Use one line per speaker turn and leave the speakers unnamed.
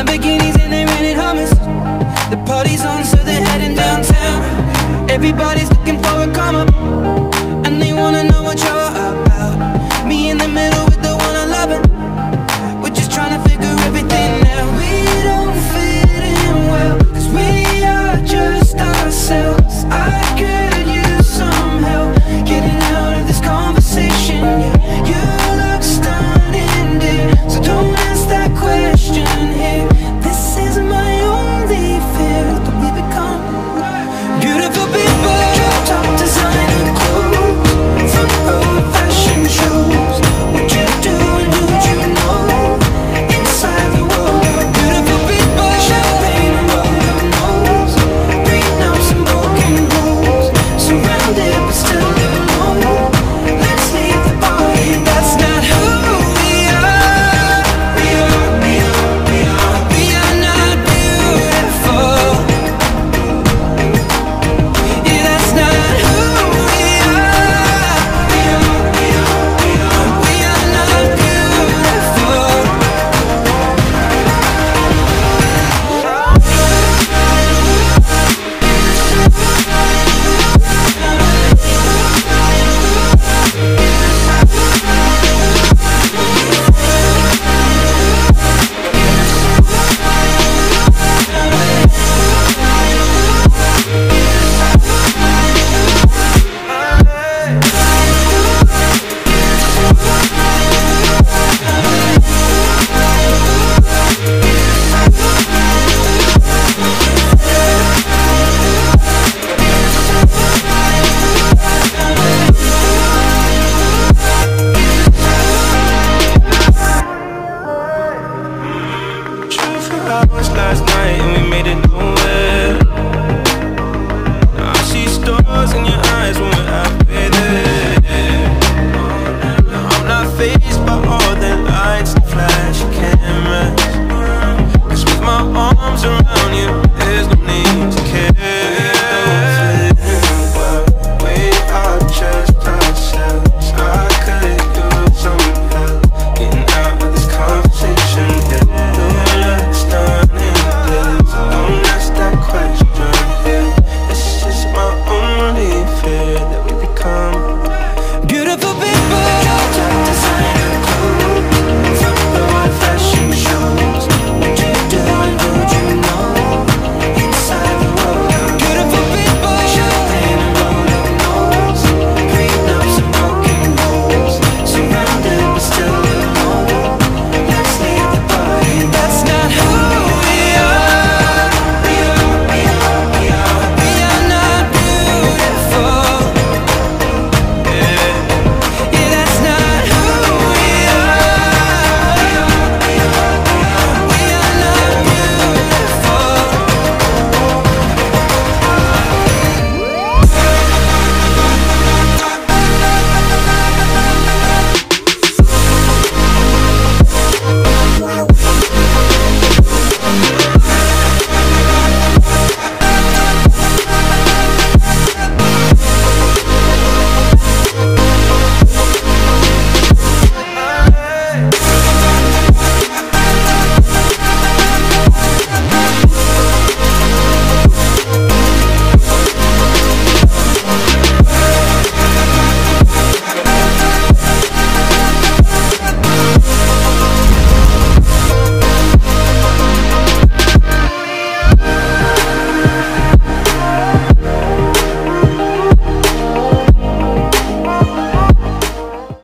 Lamborghinis and they're renting Hummers. The party's on so they're heading downtown. Everybody's looking for a come up And they wanna know what you're about. Me in the middle
hours last night and we made it nowhere. Now I see stars in your eyes when we're halfway there. Now I'm not faced by all the lights and flash cameras. Cause with my arms around you.